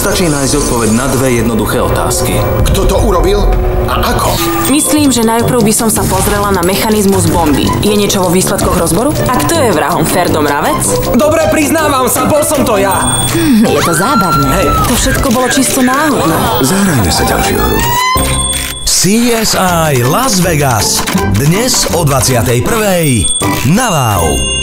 Stačí nájsť odpoveď na dve jednoduché otázky. Kto to urobil a ako? Myslím, že najprv by som sa pozrela na mechanizmus bomby. Je niečo vo výsledkoch rozboru? A kto je vrahom Ferdo Mravec? Dobre, priznávam sa, bol som to ja. Hm, je to zábavné. Hej. To všetko bolo čisto náhodné. Zahrajme sa ďalšiu hru. CSI Las Vegas. Dnes o 21. na Wow.